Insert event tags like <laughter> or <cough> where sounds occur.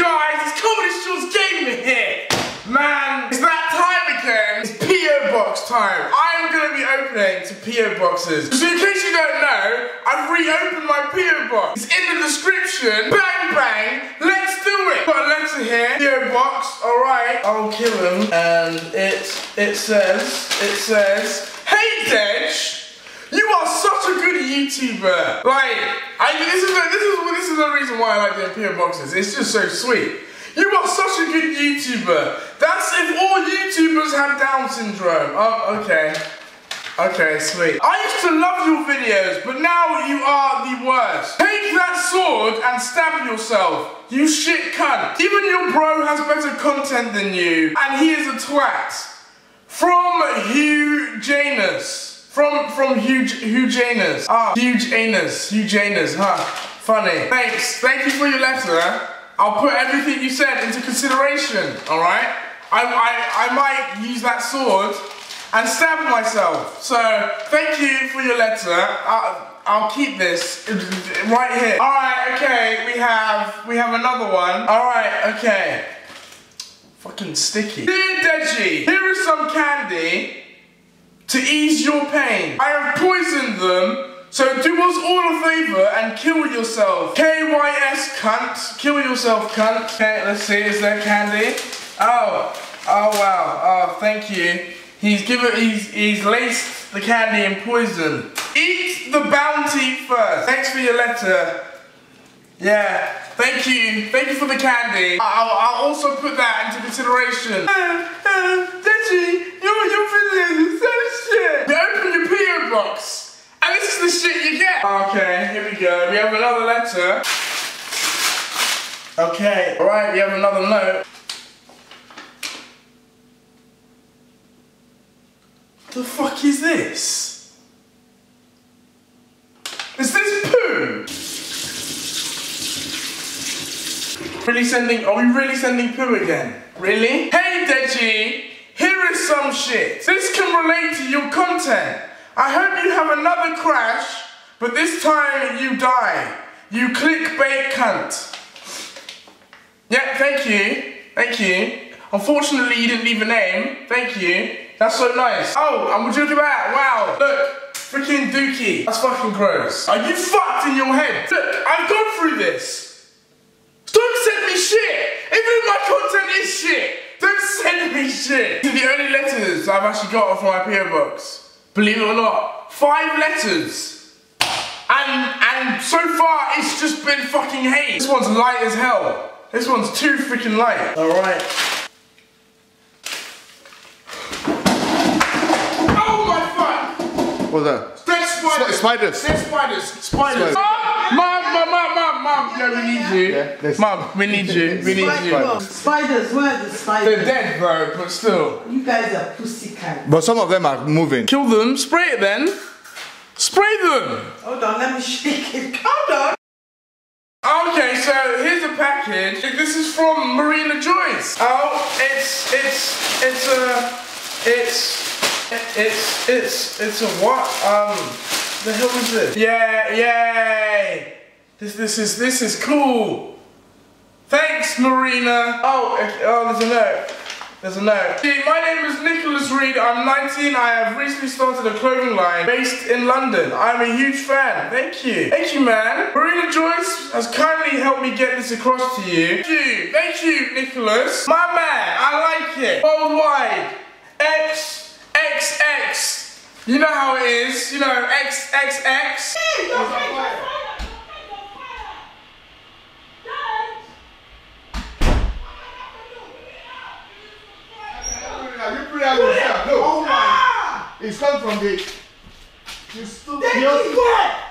guys, it's Comedy Shorts Gamer here. Man, it's that time again. It's P.O. Box time. I'm gonna be opening some P.O. boxes. So in case you don't know, I've reopened my P.O. box. It's in the description. Bang bang, let's do it. Got a letter here. P.O. box, alright. I'll kill him. And it it says, it says, Hey Dej! You are such a good YouTuber. Like, I, this is the, this is this is the reason why I like doing PO boxes. It's just so sweet. You are such a good YouTuber. That's if all YouTubers had Down syndrome. Oh, okay. Okay, sweet. I used to love your videos, but now you are the worst. Take that sword and stab yourself. You shit cunt. Even your bro has better content than you, and he is a twat. From Hugh Janus. From from huge huge anus. Ah, huge anus. Huge anus, huh? Funny. Thanks. Thank you for your letter. I'll put everything you said into consideration, alright? I, I, I might use that sword and stab myself. So, thank you for your letter. I'll, I'll keep this right here. Alright, okay, we have, we have another one. Alright, okay. Fucking sticky. Dear Deji, here is some candy to ease your pain. I have poisoned them, so do us all a favour and kill yourself. K-Y-S cunt. Kill yourself cunt. Okay, let's see, is there candy? Oh, oh wow, oh thank you. He's given, he's, he's laced the candy in poison. Eat the bounty first. Thanks for your letter. Yeah, thank you. Thank you for the candy. I'll, I'll also put that into consideration. <laughs> Uh, uh, Deji, your, your video is so shit. You open box, and this is the shit you get. Okay, here we go. We have another letter. Okay, alright, we have another note. The fuck is this? Is this poo? Really sending, are we really sending poo again? Really? Hey Deji, here is some shit. This can relate to your content. I hope you have another crash, but this time you die. You clickbait cunt. Yeah, thank you. Thank you. Unfortunately, you didn't leave a name. Thank you. That's so nice. Oh, and would you at that? Wow. Look, freaking dookie. That's fucking gross. Are you fucked in your head? Look, I've gone through this. Don't send me shit! Even if my content is shit, don't send me shit! These are the only letters I've actually got off my PO box. Believe it or not. Five letters. And, and so far, it's just been fucking hate. This one's light as hell. This one's too freaking light. Alright. Oh my fuck! What's that? Dead spiders! spiders. Dead spiders! Spiders! Spiders. Ah, mom, mom, mom, mom, mom, yeah, we need you. Yeah, Mom, we need you, we need you. Spiders. Spiders, where are the spiders? They're dead, bro, but still. You guys are pussycat. But some of them are moving. Kill them, spray it then. Spray them! Hold on, let me shake it. Hold on. Okay, so here's a package. This is from Marina Joyce. Oh, it's, it's, it's a, it's, it's, it's, it's a what? Um, the hell is this? Yeah, yay! This, this is, this is cool. Thanks, Marina. Oh, oh, there's a note. There's a note. My name is Nicholas Reed. I'm 19. I have recently started a clothing line based in London. I'm a huge fan. Thank you. Thank you, man. Marina Joyce has kindly helped me get this across to you. Thank you. Thank you, Nicholas. My man, I like it. Worldwide. X, X, X. You know how it is. You know, X, X, X. You put out. No. Oh my. It's come from the. You what?